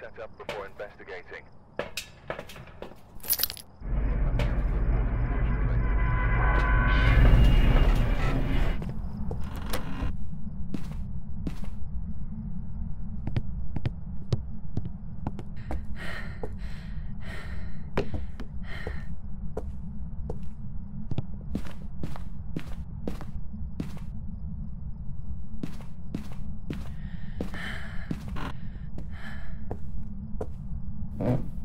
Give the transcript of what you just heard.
set up before investigating. Mm-hmm.